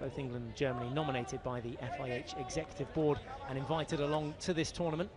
both England and Germany nominated by the FIH Executive Board and invited along to this tournament.